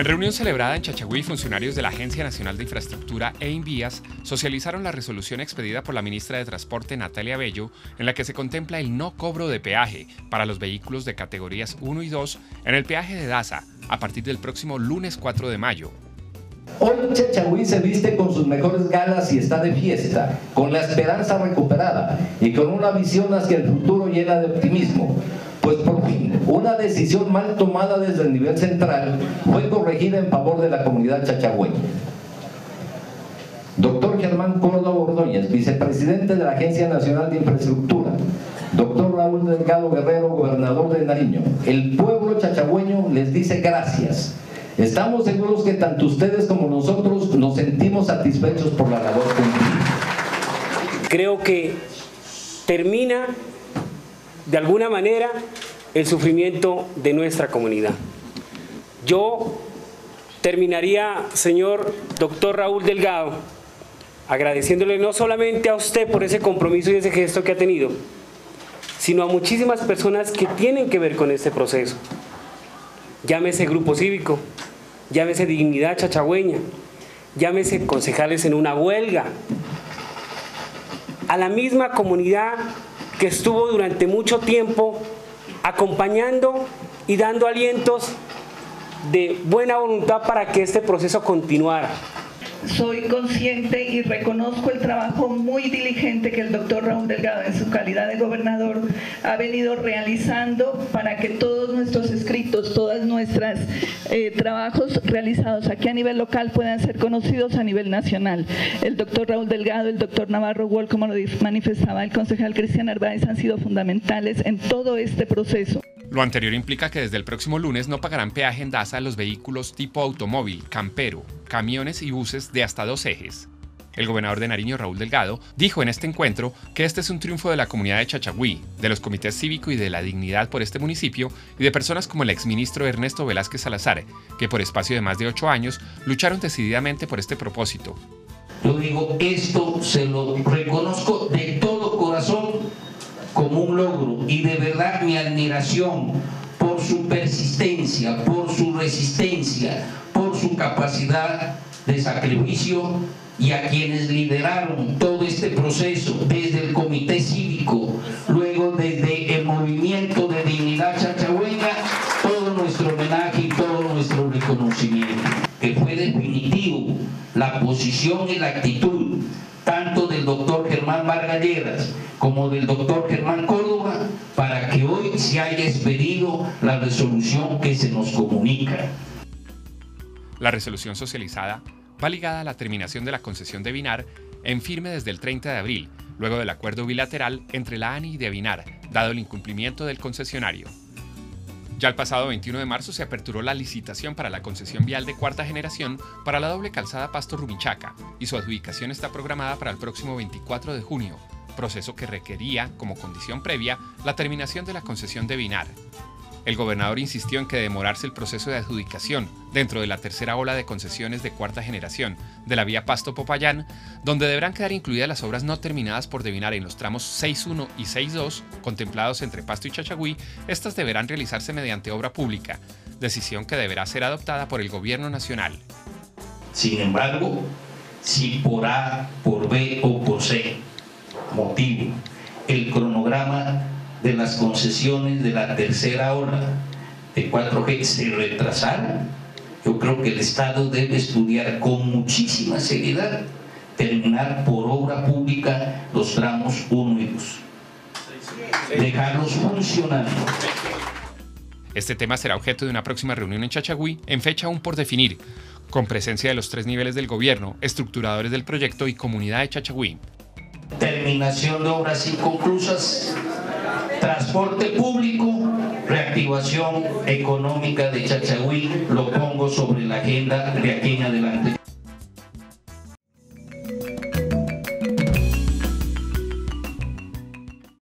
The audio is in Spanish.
En reunión celebrada en Chachagüí, funcionarios de la Agencia Nacional de Infraestructura e Invías socializaron la resolución expedida por la ministra de Transporte Natalia Bello, en la que se contempla el no cobro de peaje para los vehículos de categorías 1 y 2 en el peaje de Daza a partir del próximo lunes 4 de mayo. Hoy Chachagüí se viste con sus mejores galas y está de fiesta, con la esperanza recuperada y con una visión hacia el futuro llena de optimismo. Pues por fin, una decisión mal tomada desde el nivel central fue corregida en favor de la comunidad chachagüeña. Doctor Germán Córdoba Ordóñez, vicepresidente de la Agencia Nacional de Infraestructura. Doctor Raúl Delgado Guerrero, gobernador de Nariño. El pueblo chachagüeño les dice gracias. Estamos seguros que tanto ustedes como nosotros nos sentimos satisfechos por la labor cumplida. Creo que termina de alguna manera el sufrimiento de nuestra comunidad. Yo terminaría, señor doctor Raúl Delgado, agradeciéndole no solamente a usted por ese compromiso y ese gesto que ha tenido, sino a muchísimas personas que tienen que ver con este proceso. Llámese grupo cívico, llámese dignidad chachagüeña, llámese concejales en una huelga, a la misma comunidad que estuvo durante mucho tiempo acompañando y dando alientos de buena voluntad para que este proceso continuara soy consciente y reconozco el trabajo muy diligente que el doctor Raúl Delgado en su calidad de gobernador ha venido realizando para que todos nuestros escritos, todos nuestros eh, trabajos realizados aquí a nivel local puedan ser conocidos a nivel nacional. El doctor Raúl Delgado, el doctor Navarro Wall, como lo manifestaba el concejal Cristian Arbaez, han sido fundamentales en todo este proceso. Lo anterior implica que desde el próximo lunes no pagarán peaje en DASA los vehículos tipo automóvil, campero, camiones y buses de hasta dos ejes. El gobernador de Nariño, Raúl Delgado, dijo en este encuentro que este es un triunfo de la comunidad de Chachagüí, de los comités cívico y de la dignidad por este municipio y de personas como el exministro Ernesto Velázquez Salazar, que por espacio de más de ocho años lucharon decididamente por este propósito. Yo digo, esto se lo reconozco de todo como un logro y de verdad mi admiración por su persistencia, por su resistencia, por su capacidad de sacrificio y a quienes lideraron todo este proceso desde el comité cívico, luego desde el movimiento de dignidad chachagüeña, todo nuestro homenaje y todo nuestro reconocimiento, que fue definitivo la posición y la actitud tanto del doctor Germán Vargalleras como del doctor Germán Córdoba, para que hoy se haya expedido la resolución que se nos comunica. La resolución socializada va ligada a la terminación de la concesión de Binar en firme desde el 30 de abril, luego del acuerdo bilateral entre la ANI y de Binar, dado el incumplimiento del concesionario. Ya el pasado 21 de marzo se aperturó la licitación para la concesión vial de cuarta generación para la doble calzada Pasto Rumichaca y su adjudicación está programada para el próximo 24 de junio, proceso que requería, como condición previa, la terminación de la concesión de Binar. El gobernador insistió en que demorarse el proceso de adjudicación dentro de la tercera ola de concesiones de cuarta generación de la vía Pasto-Popayán, donde deberán quedar incluidas las obras no terminadas por Devinar en los tramos 6.1 y 6.2 contemplados entre Pasto y Chachagüí, estas deberán realizarse mediante obra pública, decisión que deberá ser adoptada por el gobierno nacional. Sin embargo, si por A, por B o por C motivo el cronograma de las concesiones de la tercera hora de 4G se retrasaron, yo creo que el Estado debe estudiar con muchísima seriedad terminar por obra pública los tramos 1 y 2. Dejarlos funcionando. Este tema será objeto de una próxima reunión en Chachagüí, en fecha aún por definir, con presencia de los tres niveles del gobierno, estructuradores del proyecto y comunidad de Chachagüí. Terminación de obras inconclusas transporte público, reactivación económica de Chachagüí, lo pongo sobre la agenda de aquí en adelante.